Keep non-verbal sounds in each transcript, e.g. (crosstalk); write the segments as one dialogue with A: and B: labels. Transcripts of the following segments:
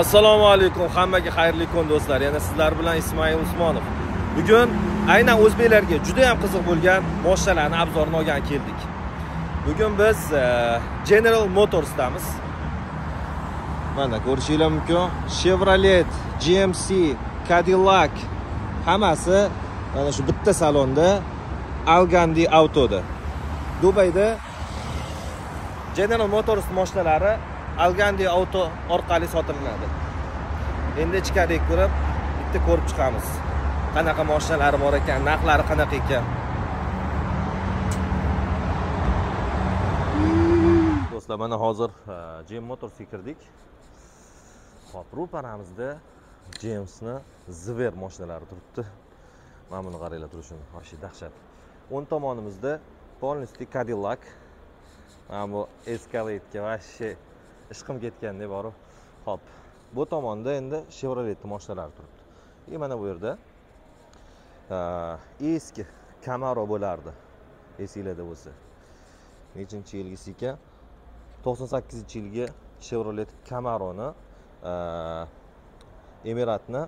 A: assalomu alaykum hammaga xayrli kun do'stlar. Yana sizlar bilan ismoil usmonov. Bugun aynan o'zbeklarga juda ham qiziq bo'lgan moshinalarni obzorini olgan keldik. Bugun biz e, general motorsdamiz. Mana ko'rishinglar mumkin. Chevrolet gmc cadillac hammasi mana shu bitta salonda algandi autoda. Dubayda general motors moshinalari algandi auto orqali sotilinadi. Endi ichkariga kirib bitta ko'rib chiqamiz. Qanaqa moshinalari bor ekan narxlari qanaqa ekan? Do'stlar mana hozir e, gm motorsga kirdik. Hop ro'paramizda jemsni zver moshinalari turibdi. Mana buni qaranglar turishini вообще dahshat. O'ng tomonimizda полностью cadillac. Mana bu escaladega вообще ishqim ketgandek borib hop. Bu tomonda endi chevroletni moshinalari turibdi. И mana bu yerda eski camaro bo'lardi. Esinglarda bo'lsa. Nechinchi yilgisi ekan? To'qson sakkizinchi yilgi chevrolet kamaroni emiratni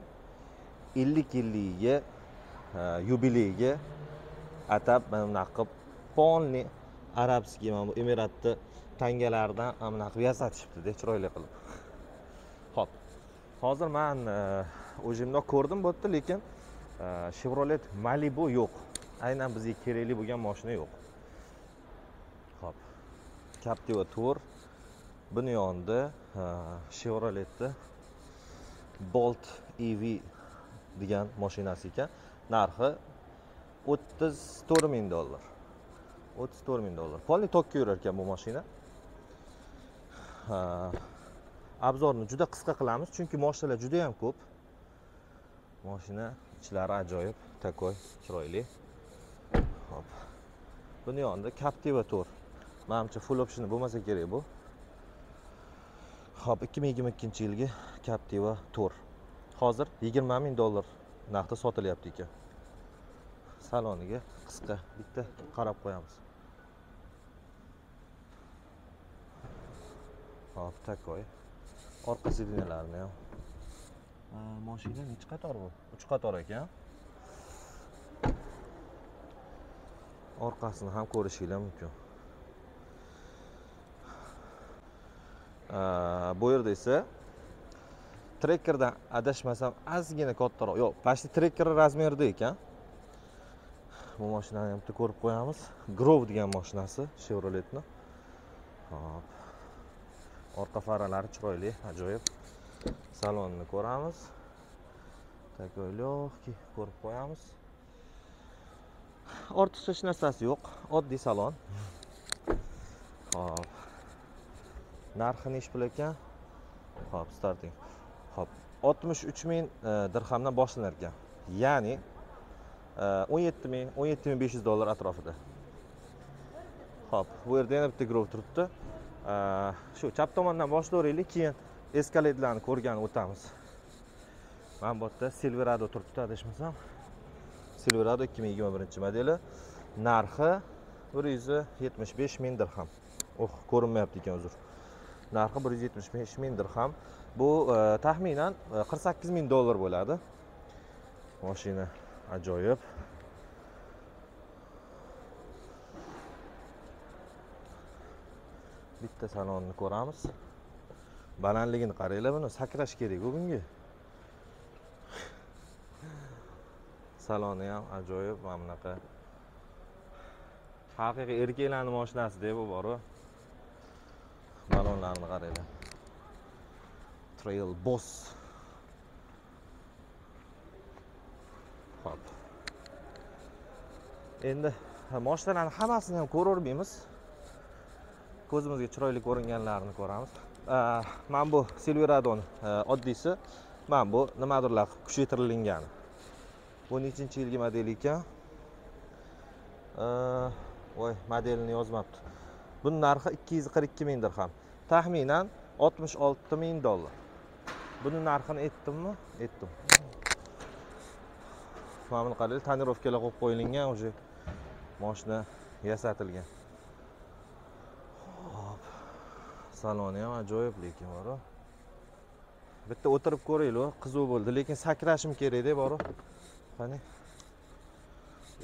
A: ellik yilligiga yubileyiga atab mana bunaqa qilib полный arabskiy mana bu emiratni tangalardan mana bunaqa yasatishibdida chiroyli qilib. Ho'p. Hozir man e, o'zimda ko'rdim bu yerda lekin e, chevrolet malibu yo'q. Aynan bizga kerakli bo'lgan moshina yo'q. Ho'p. Captiva tour buni yonida e, chevroletni bolt ev degan mashinasi ekan. Narxi o'ttiz to'rt ming dollar. O'ttiz to'rt ming dollar. Полный tokka yurar ekan bu mashina obzorni juda qisqa qilamiz chunki moshinalar juda yam ko'p. Moshina ichlari ajoyib takoy chiroyli. Hop buni yonida captiva to'r. Manimcha full option bo'lmasa kerak bu. Hop ikki ming yigirma ikkinchi yilgi captiva to'r. Hozir yigirma ming dollar narxda sotilyapti ekan. Saloniga qisqa bitta qarab qo'yamiz. Hop takoy orqa sidinyalarni ham moshina nechi qator bu? Uch qator ekan orqasini ham ko'rishinglar mumkin. Bu yerda esa trekkerdan adashmasam ozgina kattaroq. Yo'q почти trekker razmerida ekan. Bu mashinani ham bitta ko'rib qo'yamiz. Grov degan mashinasi chevroletni. Hop orqa faralari chiroyli ajoyib. Salonni ko'ramiz. Такой легкий ko'rib qo'yamiz. Ortiqcha hech narsasi yo'q oddiy salon. Hop narxi nechi pul ekan? Hop starting. Hop oltmish uch ming e, dirhamdan boshlanar ekan. Ya'ni e, o'n yetti ming o'n yetti ming besh yuz dollar atrofida. Hop bu yerda yana bitta grov turibdi. Shu chap tomondan boshlayveraylik keyin eskaledlarni ko'rgan o'tamiz. Mana bu yerda silverado turibdi adashmasam silverado ikki ming yigirma birinchi modeli. Narxi bir yuz yetmish besh ming dirham. Oh ko'rinmayapti ekan uzr. Narxi bir yuz yetmish besh ming dirham. Bu e, taxminan e, qirq sakkiz ming dollar bo'ladi. Mashina ajoyib. Bitta salonni ko'ramiz. Balandligini qaranglar buni sakrash kerak-ku bunga. Saloni ham ajoyib mana bunaqa. Haqiqiy erkaklarni moshinasida bu boru. Balonlarni qaranglar. Trail boss. Hop. Endi moshinalarni hammasini ham ko'ravermaymiz ko'zimizga chiroyli ko'ringanlarini ko'ramiz. Э, Mana bu silveradon э, oddiysi. Mana bu nimadirlar kuchaytirilgani bu nechinchi yilgi model ekan? Э, voy modelini yozmabdi. Buni narxi ikki yuz qirq ikki ming dirham. Taxminan oltmish olti ming dollar. Buni narxini aytdimmi? Aytdim. Mana buni qaranglar tonirovkalar qo'yib qo'yilgan уже moshina yasatilgan. Saloni ham ajoyib lekin boru. Bitta o'tirib ko'raylik qiziq bo'ldi lekin sakrashim kerakda boru. Qani?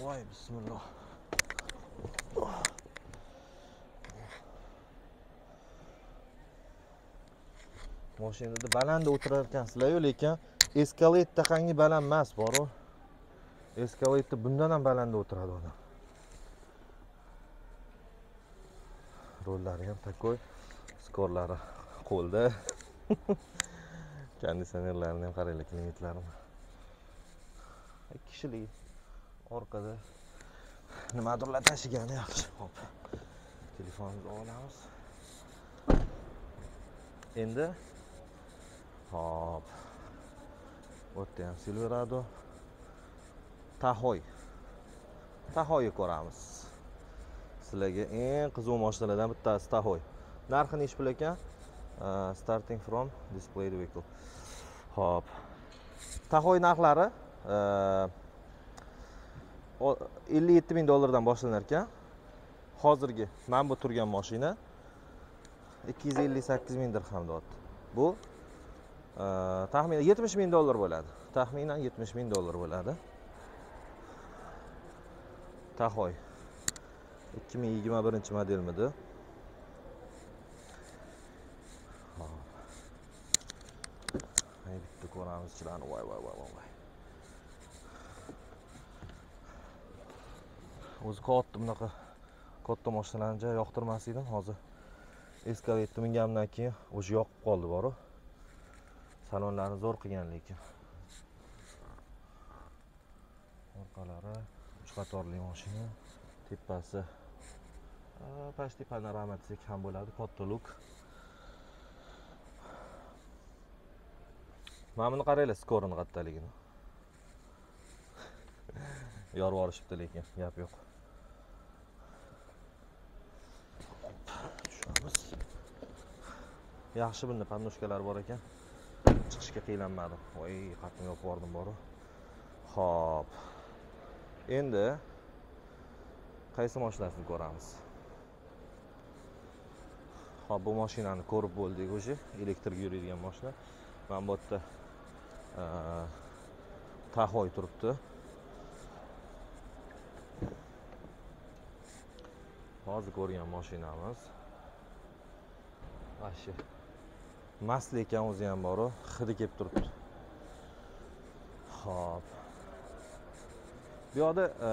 A: Voy bismillah. Mashinada baland o'tirar ekansizlar lekin eskalet qangi baland emas boru. Eskaletda bundan ham baland o'tiradi odam rollari ham такой skorlari qo'lda. (laughs) Konditsionerlarini ham qaranglar klimatlarini ikki kishilik orqada nimadirlar tashigani yaxshi. Hop. Telefonimizni olamiz. Endi hop. Bu yerda ham silverado. Tahoy tahoyni ko'ramiz. Sizlarga eng qiziq mashinalardan bittasi tahoy narxi nechi pul ekan? Э, starting from display vehicle. Hop tahoy narxlari э, ellik yetti ming dollardan boshlanar ekan hozirgi mana bu turgan mashina ikki yuz ellik sakkiz ming dirham deyapti bu э, taxminan yetmish ming dollar bo'ladi. Taxminan yetmish ming dollar bo'ladi. Tahoy ikki ming yigirma birinchi modelmidi bitta ko'ramiz ichilarini voy voy voy voy voy o'zi katta bunaqa katta mashinalarni joy yoqtirmas edim. Hozir eskaletni minganimdan keyin o'sha yoqib qoldi boru. Salonlarni zo'r qilgan lekin. Orqalari uch qatorli mashina tepasi почти panorama desak ham bo'ladi katta luk. Mana buni qaranglar skorini qattaligini (laughs) yorib yuborishibdi lekin gap yo'q. Tushamiz. Yaxshi bunda pandushkalar bor ekan. Chiqishga qiynalmadim voy qatni yopib yubordim boru. Ho'p endi qaysi mashinasini ko'ramiz? Hop bu mashinani ko'rib bo'ldik уже elektrga yuradigan mashina. Mana bu yerda tahoy turibdi. Hozir ko'rgan mashinamiz. Вообще mast ekan o'zi ham boru. Hidi kelib turibdi. Ho'p bu yoqda e,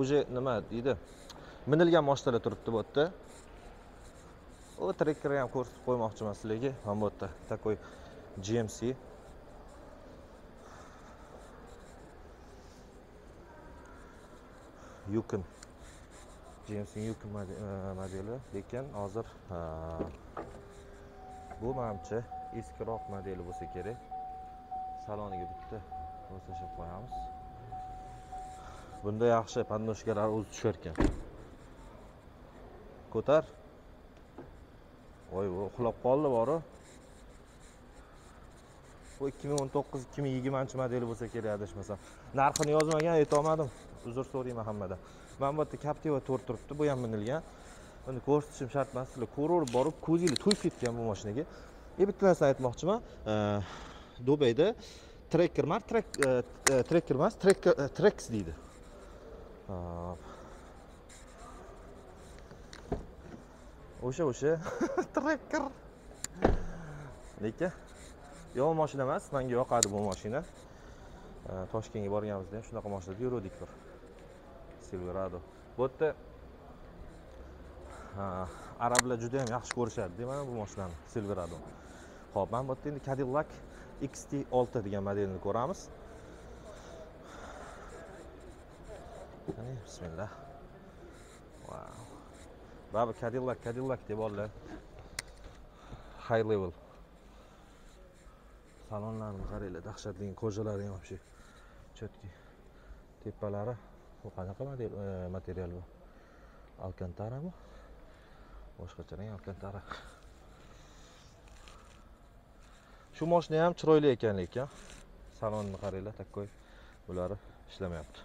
A: уже nima deydi? Minilgan mashinalar turibdi bu yerda. U trekkerni ham ko'rsatib qo'ymoqchiman sizlarga. Mana bu yerda такой GMC Yukon GMC Yukon e, modeli. Lekin hozir e, bu manimcha eskiroq modeli bo'lsa kerak. Saloniga bitta tashlab qo'yamiz. Bunda yaxshi podnoshkalar o'zi tushar ekan. Ko'tar. Voy bu uxlab qoldi boru. Bu ikki ming o'n to'qqiz ikki ming yigirmanchi modeli bo'lsa kerak adashmasam. Narxini yozmagan aytolmadim. Uzr so'rayman hammadan mana bu yerda captiva to'rt turibdi bu ham minilgan. Buni ko'rsatishim shart emas. Sizlar ko'raverib borib ko'zinglar to'yib ketgan bu mashinaga. E, И bitta narsani aytmoqchiman e, dubayda trekker emas trekker e, emas treks deydi. O'sha o'sha. (laughs) Trekker lekin yomon mashina emas manga yoqadi bu mashina toshkentga borganimizda ham shunaqa mashinada yuruvdik bir. Silverado. Bu yerda arablar juda ham yaxshi ko'rishadi mana bu mashinani silverado. Ho'p mana bu yerda endi cadillac xt 6 degan modelni ko'ramiz. Qani, bismillah. Wow. Baribir cadillac cadillac deb oldilar high level. Salonlarni qaranglar dahshatli ko'jalari ham вообще. Четкий. Tepalari. Bu qanaqa model e, material bu? Alkantarami boshqacharang alkantara shu moshina ham chiroyli ekan lekin salonni qaranglar такой bulari ishlamayapti.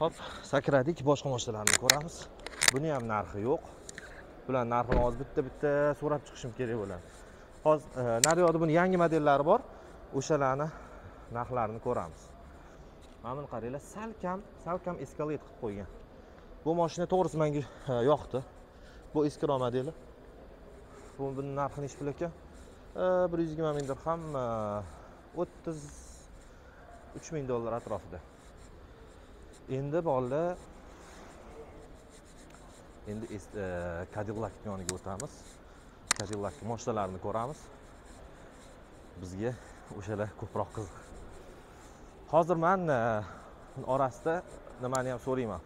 A: Ho'p sakradik boshqa moshinalarni ko'ramiz. Buni ham narxi yo'q. Bularni narxini hozir bitta bitta so'rab chiqishim kerak bo'ladi. Hozir e, naryoqda buni yangi modellari bor. O'shalarni narxlarini ko'ramiz. Mana buni qaranglar salkam salkam eskalate qilib qo'ygan. Bu mashina to'g'risi menga e, yoqdi. Bu eskiroq modeli. Bu buni narxi nechi pul ekan? E, bir yuz yigirma ming dirham o'ttiz uch ming dollar atrofida. Endi bolalar endi e, cadillac yoniga o'tamiz. Cadillac mashinalarini ko'ramiz. Bizga o'shalar ko'proq qiziq. Hozir man e, orasida nimani ham so'rayman.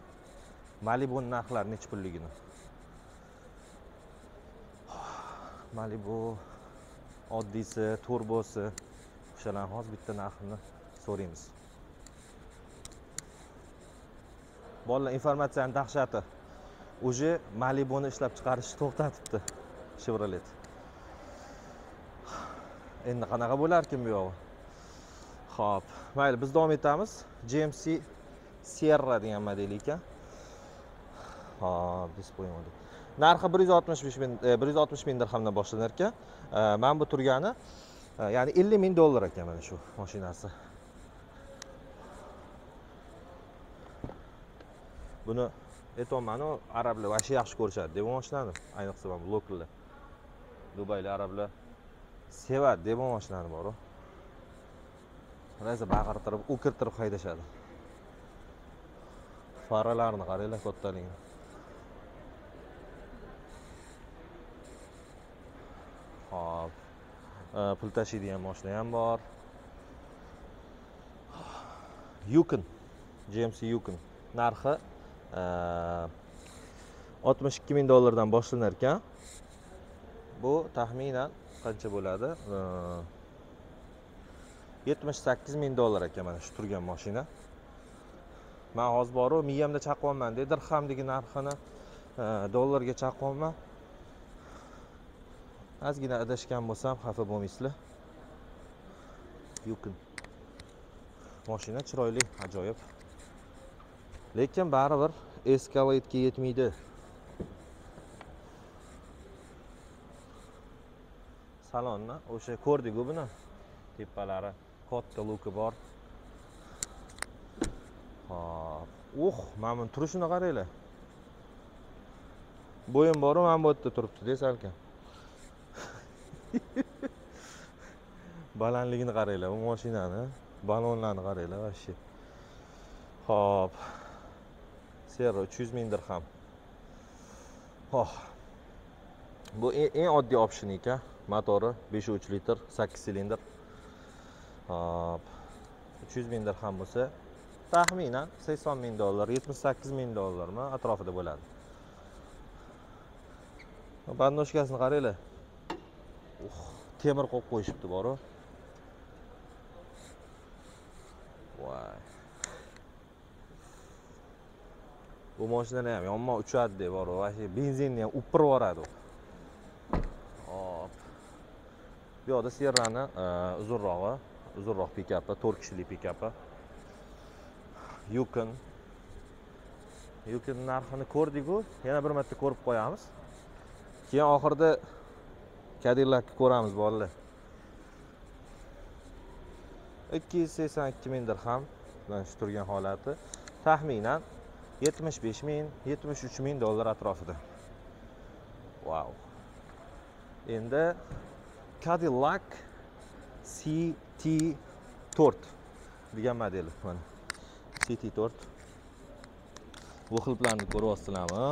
A: Malibuni narxlari necha pulligini? Malibu oddiysi turbosi o'shalarni hozir bitta narxini so'raymiz. Bolalar informatsiyani dahshati. Уже malibuni ishlab chiqarishni to'xtatibdi. Chevrolet. Endi qanaqa bo'larkin bu yog'i? Ho'p mayli biz davom etamiz. Gmc sierra degan model ekan. Hop displey model. Narxi bir yuz oltmish besh ming e, bir yuz oltmish ming dirhamdan boshlanar ekan e, mana bu turgani e, ya'ni ellik ming dollar ekan mana shu mashinasi. Buni e, aytyapmanu arablar вообще yaxshi ko'rishadi deb bu mashinani ayniqsa mana bu lokallar dubaylik arablar sevadi deb mashinani boru. Rosa baqirtirib o'kirtirib haydashadi. Faralarni qaranglar kattaligini hop pul tashiydigan mashina ham bor. Yukon. Gmc yukon. Narxi oltmish ikki ming dollardan boshlanar ekan bu taxminan qancha bo'ladi? Yetmish sakkiz ming dollar ekan mana shu turgan mashina man hozir boru miyamda chaqyapmanda dirhamdagi narxini dollarga chaqyapman ozgina adashgan bo'lsam xafa bo'lmaysizlar. Yukin mashina chiroyli ajoyib. Lekin baribir escaladega yetmaydi. Salonni o'sha ko'rdiku buni tepalari katta luki bor. Hop uh mana buni turishini qaranglar bo'yim boru mana bu yerda turibdida salkam (laughs) balandligini qaranglar bu mashinani balonlarni qaranglar вообще ho'p serra uch yuz ming dirham. Oh. Bu e-, eng oddiy option ekan motori 5.3 litr 8 silindr. Hop. 300 ming dirham bo'lsa taxminan 80 ming dollar 78 ming dollarmi atrofida bo'ladi. Bandoshkasini qaranglar. Uh, temir qo'yib qo'yishibdi boru. Voy. Bu mashinani ham yomon uchadi deb boru. Вообще benzinni ham o'pirib yuboradi hop bu yoqda serrani e, uzunrog'i uzunroq pikapi to'rt kishilik pikapi. Yukon yukon narxini ko'rdiku yana bir marta ko'rib qo'yamiz. Keyin oxirida kadillakni ko'ramiz bolalar ikki yuz sakson ikki ming dirham mana shu turgan holati. Taxminan yetmish besh ming yetmish uch ming dollar atrofida. Vau endi cadillac CT4 degan modeli mana. CT4 bu xilplarni ko'ryapsizlarmi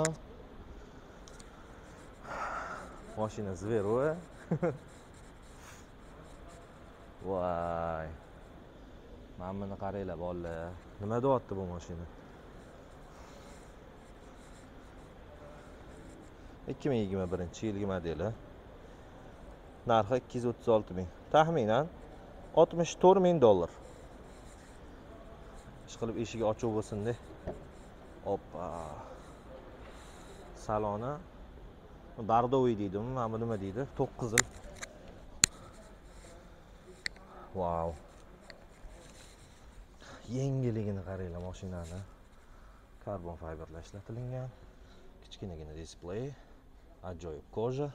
A: mashina zverovoy (laughs) voy. Mana buni qaranglar bolalar. Nima deyapti bu mashina ikki ming yigirma birinchi yilgi modeli. Narxi ikki yuz o'ttiz olti ming. Taxminan oltmish to'rt ming dollar. Ishqilib eshigi ochiq bo'lsinda oppa. Saloni bardoviy deydimi? Mana bu nima deydi? To'q qizil vau yengilligini qaranglar mashinani. Karbon fiberlar ishlatilgan. Kichkinagina displey. Ajoyib koja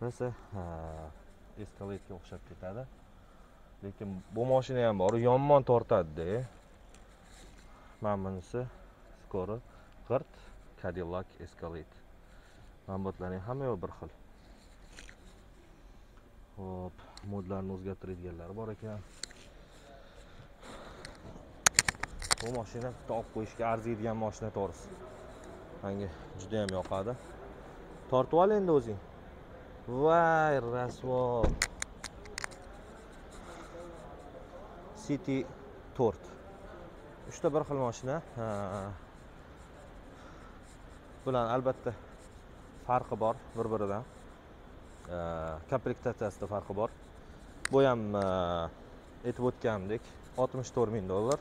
A: rosa eskalatga o'xshab ketadi. Lekin bu mashina ham bor. Yomon tortadida mana bunisi skoro g'irt cadillac escalade. Mana bularning hamma yo'li bir xil. Ho'p modlarni o'zgartiradiganlari bor ekan. Bu mashina bitta olib qo'yishga arziydigan mashina to'g'risi. Menga juda ham yoqadi. Tortib ol endi o'zing. Vay rasvo. City tort uchta bir xil mashina bularni albatta farqi bor bir biridan komplektatsiyasida farqi bor. Bu ham aytib o'tganimdek oltmish to'rt ming dollar.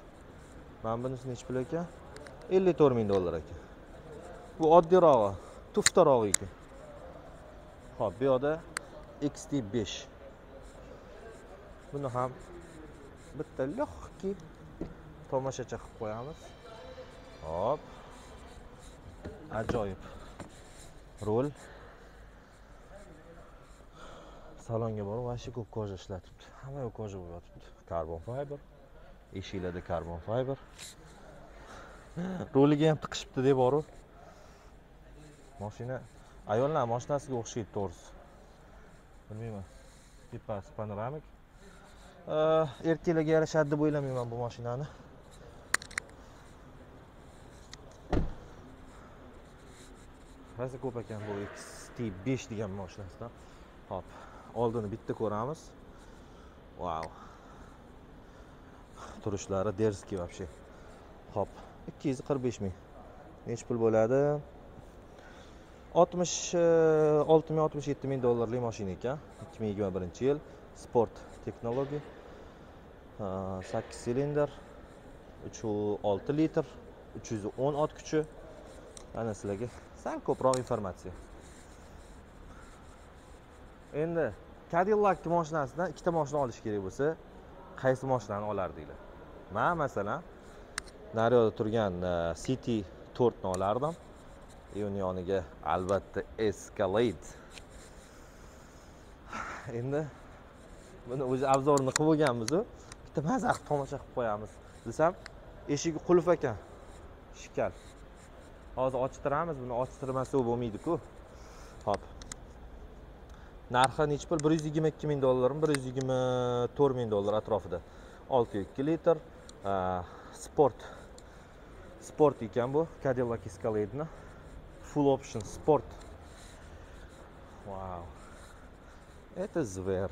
A: Mana bunisi nechi pul ekan ellik to'rt ming dollar ekan. Bu oddiyrog'i tuftarog'i ekan. Ho'p bu yoqda xt5 buni ham bitta легкий tomoshacha qilib qo'yamiz. Hop ajoyib rol salonga borib вообще ko'p koja ishlatibdi hamma yoq koja bo'lib yotibdi. Karbon fiber. Eshiklarda karbon fiber. Roliga ham tiqishibdi deb boru mashina ayollar mashinasiga o'xshaydi to'g'risi bilmayman. Tepasi panoramik. Erkaklarga yarashadi deb o'ylamayman bu mashinani. Rosa ko'p ekan bu xt besh degan mashinasidan hop oldini bitta ko'ramiz. Vau turishlari дерзкий вообще. Hop ikki yuz qirq besh ming. Nechi pul bo'ladi? Oltmish olti ming oltmish e, yetti ming dollarlik mashina ekan. ikki ming yigirma birinchi yil sport texnologiya. Sakkiz silindr uch olti litr uch yuz o'n ot kuchi. Ana sizlarga sal ko'proq informatsiya. Endi cadillac moshinasidan ikkita moshina olish kerak bo'lsa qaysi moshinani olardinglar man masalan naryoqda turgan e, city to'rtni olardim. И uni yoniga albatta escalade endi buni o'zi обзорni qilib bo'lganmizu bitta maza qilib tomosha qilib qo'yamiz desam eshigi qulf ekan. Shikal. Hozir ochtiramiz buni ochtirmasa bo'lmaydiku. Hop. Narxi nechi pul? Bir yuz yigirma ikki ming dollarmi bir yuz yigirma to'rt ming dollar atrofida. Olti ikki litr ah, sport sport ekan bu. Cadillac escaladeni full option sport вау это зверь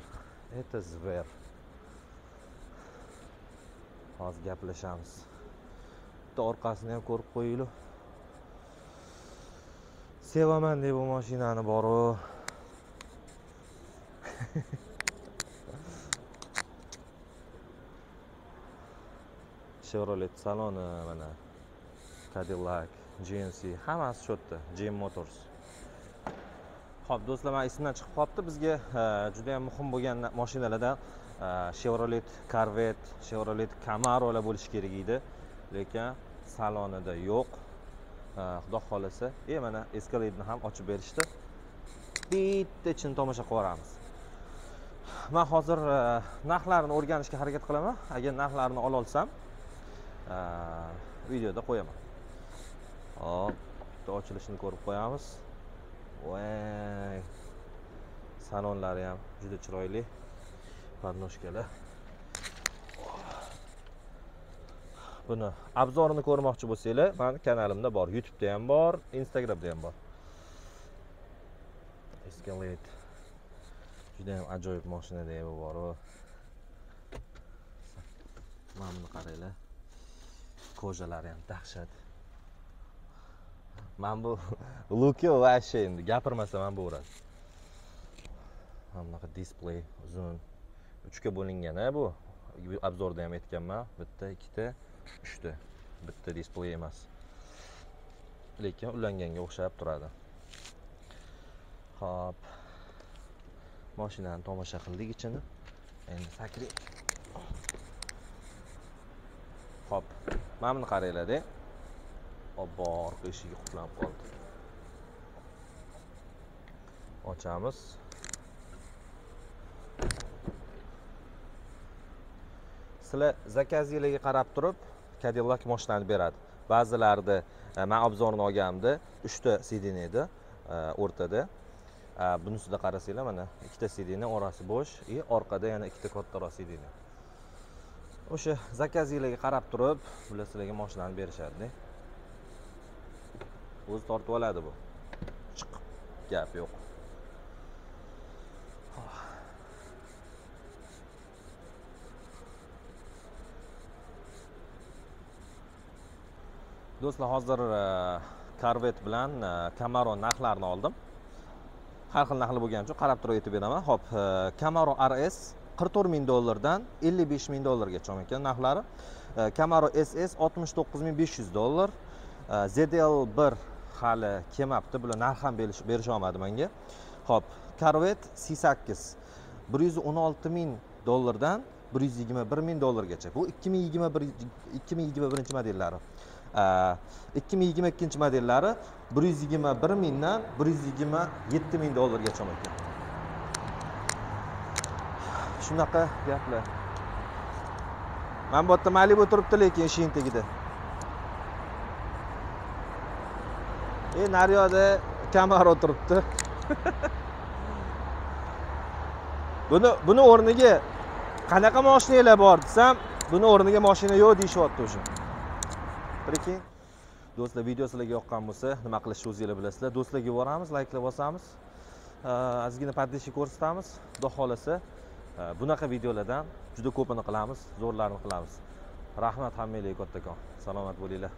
A: это зверь hozir gaplashamiz bitta orqasini ham ko'rib qo'yaylik sevaman deb bu mashinani boru chevrolet saloni mana cadillac gnc hammasi shu yerda gm motors. Ho'p do'stlar man esimdan chiqib qolibdi. Bizga e, juda ham muhim bo'lgan mashinalardan e, chevrolet corvette chevrolet camarolar bo'lishi kerak edi. Lekin salonida yo'q. E, xudo xohlasa e mana Escalade'ni ham ochib berishdi. Bitta ichini tomosha qilib yuboramiz. Man hozir narxlarini o'rganishga harakat qilaman. Agar narxlarini ololsam videoda qo'yaman. Hop bitta ochilishini ko'rib qo'yamiz. Voy salonlari ham juda chiroyli. Podnoshkalar. Buni abzorini ko'rmoqchi bo'lsanglar mani kanalimda bor youtubeda ham bor instagramda ham bor. Escalade juda ham ajoyib mashinada bu boru mana buni qaranglar. Kojalari ham dahshat. Mana bu (laughs) luki вообще endi. Gapirmasa mana bu uradi mana bunaqa displey uzun. Uchga bo'lingan a bu? Obzorda ham aytganman. Bitta ikkita uchta. Bitta displey emas. Lekin ulanganga o'xshab turadi. Ho'p mashinani tomosha qildik ichini. Endi sakrik ho'p mana buni qaranglarda. obbo orqa eshigi qulab qoldi. Ochamiz. Sizlar zakazinglarga qarab turib kadillak moshinani beradi. Ba'zilarida e, man obzorni olganimda uchta sidin edi e, o'rtada. E, Bunisida qarasanglar mana ikkita sidini orasi bo'sh и orqada yana ikkita kattaroq sidini o'sha zakazinglarga qarab turib bular sizlarga moshinani berishadida. O'zi tortib oladi bu. Chiqib gap yo'q. Do'stlar hozir e, korvet bilan e, camaro narxlarini oldim. Har xil narxli bo'lgani uchun qarab turib aytib beraman. Ho'p e, camaro rs qirq to'rt ming dollardan ellik besh ming dollargacha ekan narxlari. Camaro ss oltmish to'qqiz ming besh yuz dollar. Zdl bir hali kelmabdi bular narx ham berisholmadi menga. Ho'p corvet c sakkiz bir yuz o'n olti ming dollardan bir yuz yigirma bir ming dollargacha. Bu ikki ming yigirma bir ikki ming yigirma birinchi modellari. Ikki ming yigirma ikkinchi modellari bir yuz yigirma bir mingdan bir yuz yigirma yetti ming dollargacha ekan shunaqa gaplar. Mana bu yerda malibu turibdi lekin eshigini tagida. E naryoqda kamaro turibdi buni buni o'rniga qanaqa moshinanglar bor desam buni o'rniga moshina yo'q deyishyapti o'sha prикинь do'stlar video sizlarga yoqqan bo'lsa nima qilishni o'zinglar bilasizlar do'stlarga yuboramiz layklab bosamiz ozgina поддержка ko'rsatamiz xudo xohlasa bunaqa videolardan juda ko'pini qilamiz zo'rlarini qilamiz rahmat hammanglarga kattakon salomat bo'linglar